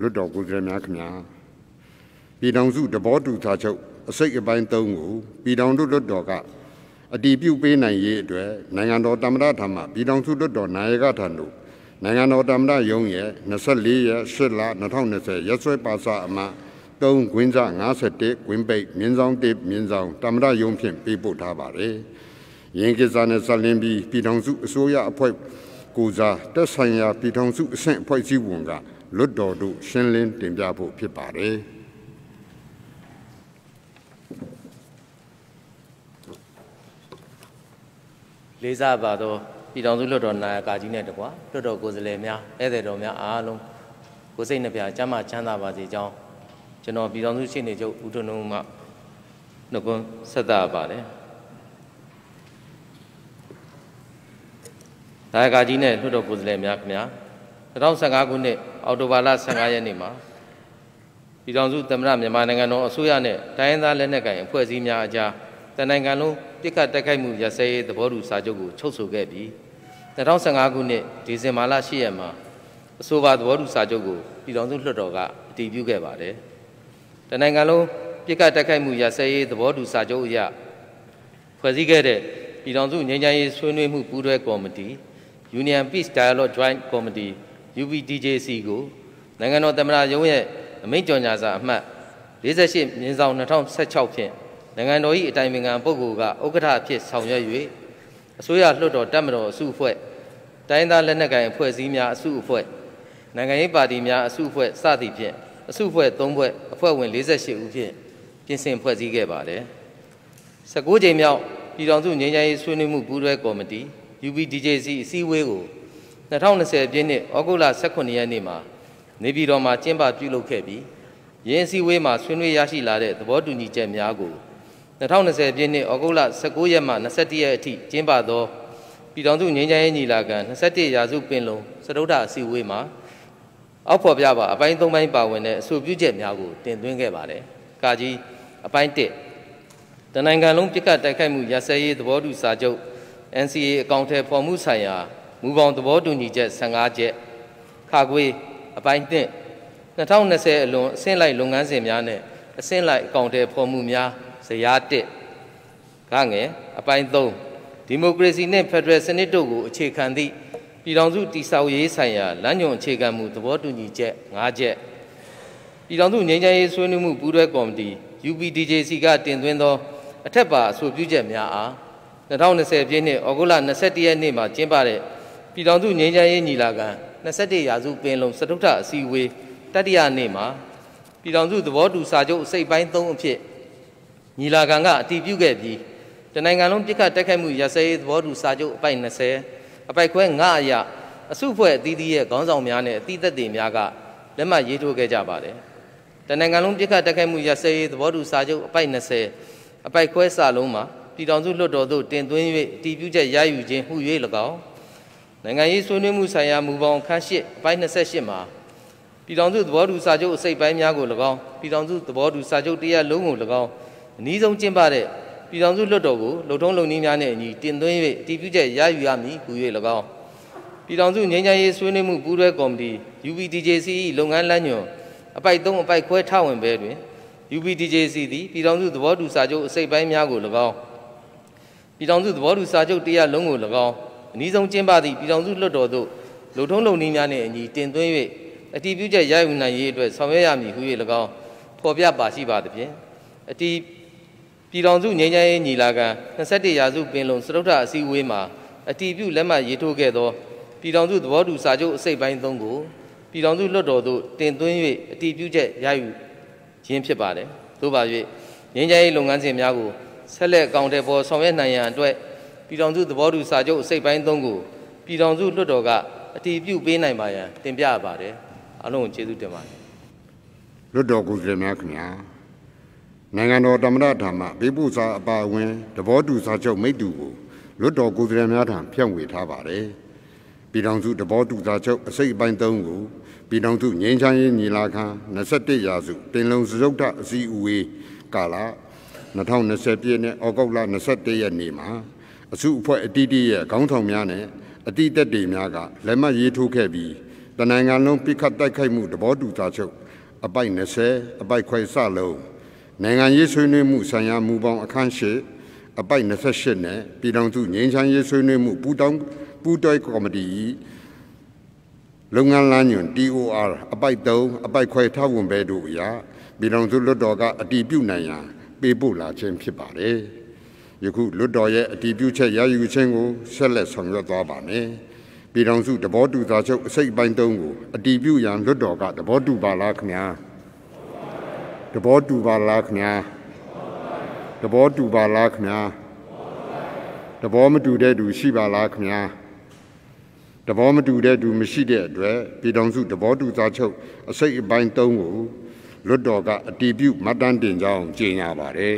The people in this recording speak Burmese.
လွတ်တော်ကိုယ်စားလှယ်များခင်ဗျာပြည်ထောင်စုတဘောတူစာချုပ်အစိတ်အပိုင်း၃ကိုပြည်ထောင်စုလွတ်တော်ကအတည်ပြုပေးနိုင်ရေးအတွက်နိုင်ငံတော်တမ္မတထံမှပြည်ထောင်စုလွတ်တော်နိုင်ရကထံသို့နိုင်ငံတော်တမ္မတရုံးရဲ့24ရက်8လ2020ရက်စွဲပါစာအမှ3ခွင်းစ51ခွင်းပိတ်မြင်းဆောင်1မြင်းဆောင်တမ္မတရုံးဖြင့်ပေးပို့ထားပါတယ်။ရင်းကိစ္စနဲ့ဆက်လင်းပြီးပြည်ထောင်စုအစိုးရအဖွဲ့ကိုစားတက်ဆိုင်ရာပြည်ထောင်စုအဆင့်အဖွဲ့အစည်းဝန်က လွတ်တော်တို့ရှင်းလင်းတင်ပြဖို့ဖြစ်ပါတယ်။လေးစားပါသောပြည်ထောင်စုလွှတ်တော်နာယကကြီးနဲ့တကွာလွှတ်တော်ကိုယ်စားလှယ်များဧည့်သည်တော်များအားလုံးကိုစိတ်နှပြကျမ်းမာချမ်းသာပါစေကြောင်းကျွန်တော်ပြည်ထောင်စုရှင်းနေချုပ်ဦးထွန်းလုံးမှနှုတ်ခွန်းဆက်သပါတယ်နာယကကြီးနဲ့လွှတ်တော်ကိုယ်စားလှယ်များခင်ဗျာ2015ခုနှစ် အောက်တိုဘာလ15ရက်နေ့မှာပြည်ထောင်စုသမ္မတမြန်မာနိုင်ငံတော်အစိုးရနဲ့တိုင်းရင်းသားလက်နက်ကိုင်အဖွဲ့အစည်းများအကြားတနိုင်ငံလုံးပြစ်ခတ်တိုက်ခိုက်မှုရစဲရေးသဘောတူစာချုပ်ကိုချုပ်ဆိုခဲ့ပြီး2015ခုနှစ်ဒီဇင်ဘာလ10ရက်မှာအဆိုပါသဘောတူစာချုပ်ကိုပြည်ထောင်စုလွှတ်တော်ကအတည်ပြုခဲ့ပါတယ်။တနိုင်ငံလုံးပြစ်ခတ်တိုက်ခိုက်မှုရစဲရေးသဘောတူစာချုပ်အရဖွဲ့စည်းခဲ့တဲ့ပြည်ထောင်စုငြိမ်းချမ်းရေးဆွေးနွေးမှုပူးတွဲကော်မတီ Union Peace Dialogue Joint Committee UPDJC ကိုနိုင်ငံတော်သမ္မတရုံးရဲ့အမိန့်ကြော်ညာစာအမှတ်48မြင်းဆောင်2016ဖြင့်နိုင်ငံတော်၏အတိုင်ပင်ခံပုဂ္ဂိုလ်ကဥက္ကဋ္ဌအဖြစ်ဆောင်ရွက်၍အစိုးရလွှတ်တော်တပ်မတော်အစုအဖွဲ့တိုင်းသားလက်နက်ကိုင်အဖွဲ့အစည်းများအစုအဖွဲ့နိုင်ငံရေးပါတီများအစုအဖွဲ့စသည်ဖြင့်အစုအဖွဲ့၃ဖွဲ့အဖွဲ့ဝင်48ဦးဖြင့်ပြင်ဆင်ဖွဲ့စည်းခဲ့ပါတယ်19ကြိမ်မြောက်ပြည်ထောင်စုငြိမ်းချမ်းရေးဆွေးနွေးမှုပူးတွဲကော်မတီ UPDJC အစည်းအဝေးကို 2020ပြည့်နှစ်ဩဂုတ်လ18ရက်နေ့မှာနေပြည်တော်မှာကျင်းပပြုလုပ်ခဲ့ပြီးရင်းအစည်းအဝေးမှာဆွေးနွေးရရှိလာတဲ့သဘောတူညီချက်များကို2020ပြည့်နှစ်ဩဂုတ်လ19ရက်မှ21ရက်အထိကျင်းပသောပြည်ထောင်စုငြိမ်းချမ်းရေးညီလာခံ21ရာစုပင်လုံစတုဒ္ဓအစည်းအဝေးမှာအောက်ဖော်ပြပါအပိုင်း၃ပိုင်းပါဝင်တဲ့အဆိုပြုချက်များကိုတင်သွင်းခဲ့ပါတယ်။ကာကြီးအပိုင်း၁တနိုင်ငံလုံးပြစ်ခတ်တိုက်ခိုက်မှုရစဲရေးသဘောတူစာချုပ် NCA အကောင့်ထဲပေါ်မှုဆိုင်ရာ မူပေါင်းသဘောတူညီချက်15ချက်ခါခွေအပိုင်း၁2020အလွန်အဆင့်လိုက်လုပ်ငန်းစဉ်များနဲ့အဆင့်လိုက်အကောင့်ထဲပေါ်မှုများဇယား1ကငယ်အပိုင်း3ဒီမိုကရေစီနှင့်ဖက်ဒရယ်စနစ်တို့ကိုအခြေခံသည့်ပြည်ထောင်စုတည်ဆောက်ရေးဆိုင်ရာလမ်းညွှန်အခြေခံမှုသဘောတူညီချက်5ချက်ပြည်ထောင်စုငြိမ်းချမ်းရေးဆွေးနွေးမှုပူးတွဲကော်မတီ UPDJC ကတင်သွင်းသောအထက်ပါအဆိုပြုချက်များအား2020ပြည့်နှစ်ဩဂုတ်လ21ရက်နေ့မှာကျင်းပတဲ့ ပြည်ထောင်စုငြိမ်းချမ်းရေးညီလာခံ21ရာစုပင်လုံစတုထအစည်းအဝေးတတိယနေ့မှာပြည်ထောင်စုသဘောတူစာချုပ်အစိတ်ပိုင်း3အဖြစ်ညီလာခံကအတည်ပြုခဲ့ပြီးတနိုင်ငံလုံးပြစ်ခတ်တိုက်ခိုက်မှုရစဲရေးသဘောတူစာချုပ်အပိုက်20အပိုက်ခွဲ9အရာအစုဖွဲ့အသီးသီးရဲ့ခေါင်းဆောင်များနဲ့အသီးသက်တွေများကလက်မှတ်ရေးထိုးခဲ့ကြပါတယ်။တနိုင်ငံလုံးပြစ်ခတ်တိုက်ခိုက်မှုရစဲရေးသဘောတူစာချုပ်အပိုက်20အပိုက်ခွဲစာလုံးမှာပြည်ထောင်စုလွှတ်တော်သို့တင်သွင်း၍အတည်ပြုချက်ရယူခြင်းဟု၍၎င်း နိုင်ငံရေးဆွေးနွေးမှုဆိုင်ရာမူပေါင်းခန်း၈အပိုက်28မှာပြည်ထောင်စုသဘောတူစာချုပ်အစိတ်ပိုင်းများကို၎င်းပြည်ထောင်စုသဘောတူစာချုပ်တရားလုံးကို၎င်းအနည်းဆုံးကျင်းပတဲ့ပြည်ထောင်စုလွှတ်တော်ကိုလုံထုံးလုံနည်းများနဲ့အညီတင်သွင်း၍အတည်ပြုချက်ရယူရမည်ဟူ၍၎င်းပြည်ထောင်စုငြိမ်းချမ်းရေးဆွေးနွေးမှုပူးတွဲကော်မတီ UPDJC ၏လုပ်ငန်းလမ်းညွှန်အပိုက်3အပိုက်ခွဲထဝင်ပဲတွင် UPDJC သည်ပြည်ထောင်စုသဘောတူစာချုပ်အစိတ်ပိုင်းများကို၎င်းပြည်ထောင်စုသဘောတူစာချုပ်တရားလုံးကို၎င်း အနည်းဆုံးကျင်းပသည့်ပြည်ထောင်စုလွှတ်တော်သို့လုံထုံးလုံနည်းများနှင့်အညီတင်သွင်း၍အတည်ပြုချက်ရယူနိုင်ရေးအတွက်ဆောင်ရွက်ရမည်ဟူ၍၎င်းဖော်ပြပါရှိပါသဖြင့်အတည်ပြည်ထောင်စုငြိမ်းချမ်းရေးညီလာခံ21ရာစုပင်လုံစတုထအစည်းအဝေးမှာအတည်ပြုလက်မှတ်ရေးထိုးခဲ့သောပြည်ထောင်စုသဘောတူစာချုပ်အစိတ်ပိုင်း၃ကိုပြည်ထောင်စုလွှတ်တော်သို့တင်သွင်း၍အတည်ပြုချက်ရယူခြင်းဖြစ်ပါတယ်။သို့ပါ၍ငြိမ်းချမ်းရေးလုပ်ငန်းစဉ်များကိုဆက်လက်အကောင့်ထဲပေါ်ဆောင်ရွက်နိုင်ရန်အတွက် ပြည်ထောင်စုသဘောတူစာချုပ်အစိတ်ပိုင်း၃ကိုပြည်ထောင်စုလွှတ်တော်ကအတည်ပြုပေးနိုင်ပါရန်တင်ပြပါတယ်။အားလုံးကိုကျေးဇူးတင်ပါတယ်။လွှတ်တော်ကိုယ်စားလှယ်များခင်ဗျာ။နိုင်ငံတော်တမရဓမ္မဘေးပူစာအပါအဝင်သဘောတူစာချုပ်မိတ္တူကိုလွတ်တော်ကိုယ်စားလှယ်များထံဖြန့်ဝေထားပါတယ်။ပြည်ထောင်စုသဘောတူစာချုပ်အစိတ်အပိုင်း၃ကိုပြည်ထောင်စုငြိမ်းချမ်းရေးညီလာခံ21ရာစုတင်လုံစရုပ်ထအစည်းအဝေးကာလ2020ပြည့်နှစ်ဩဂုတ်လ21ရက်နေ့မှာ အစုအဖွဲ့အတီးတီးရဲ့ခေါင်းဆောင်များနဲ့အတီးတက်တွေများကလက်မှတ်ရေးထိုးခဲ့ပြီးတနိုင်ငံလုံးပြစ်ခတ်တိုက်ခိုက်မှုသဘောတူစာချုပ်အပိုက်20အပိုက်ခွဲစလုံးနိုင်ငံရေးဆွေးနွေးမှုဆိုင်ရာမူပေါင်းအခန်းရှိအပိုက်28နဲ့ပြည်ထောင်စုငြိမ်းချမ်းရေးဆွေးနွေးမှုပူးတောင်းပူးတွဲကော်မတီလုပ်ငန်းလမ်းညွန် TOR အပိုက်3အပိုက်ခွဲထားဝန်ပဲတို့အရာပြည်ထောင်စုလွှတ်တော်ကအတည်ပြုနိုင်ရန်ပေးပို့လာခြင်းဖြစ်ပါတယ်။ ယခုလွှတ်တော်ရဲ့အတည်ပြုချက်ရယူခြင်းကိုဆက်လက်ဆောင်ရွက်သွားပါမယ်။ပြည်ထောင်စုသဘောတူစာချုပ်အစိတ်အပိုင်း3ကိုအတည်ပြုရန်လွှတ်တော်ကသဘောတူပါလားခင်ဗျာ။သဘောတူပါလားခင်ဗျာ။သဘောတူပါလားခင်ဗျာ။သဘောမတူတဲ့သူရှိပါလားခင်ဗျာ။သဘောမတူတဲ့သူမရှိတဲ့အတွက်ပြည်ထောင်စုသဘောတူစာချုပ်အစိတ်အပိုင်း3ကိုလွတ်တော်ကအတီးပြုမှတ်တမ်းတင်ကြောင်းကြေညာပါတယ်